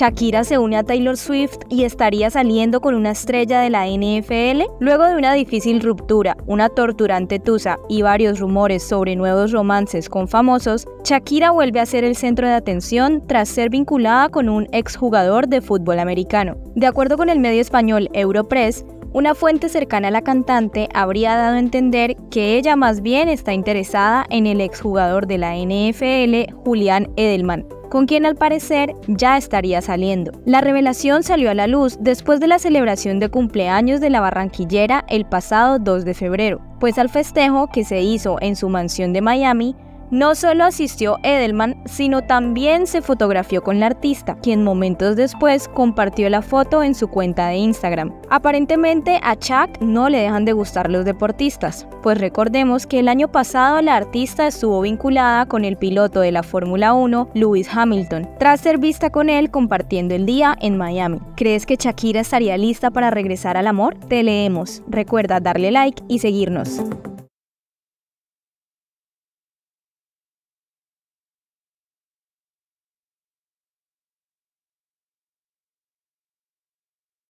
Shakira se une a Taylor Swift y estaría saliendo con una estrella de la NFL luego de una difícil ruptura, una torturante tusa y varios rumores sobre nuevos romances con famosos, Shakira vuelve a ser el centro de atención tras ser vinculada con un exjugador de fútbol americano. De acuerdo con el medio español Europress, una fuente cercana a la cantante habría dado a entender que ella más bien está interesada en el exjugador de la NFL, Julián Edelman, con quien al parecer ya estaría saliendo. La revelación salió a la luz después de la celebración de cumpleaños de la barranquillera el pasado 2 de febrero, pues al festejo que se hizo en su mansión de Miami, no solo asistió Edelman, sino también se fotografió con la artista, quien momentos después compartió la foto en su cuenta de Instagram. Aparentemente a Chuck no le dejan de gustar los deportistas, pues recordemos que el año pasado la artista estuvo vinculada con el piloto de la Fórmula 1, Lewis Hamilton, tras ser vista con él compartiendo el día en Miami. ¿Crees que Shakira estaría lista para regresar al amor? Te leemos. Recuerda darle like y seguirnos.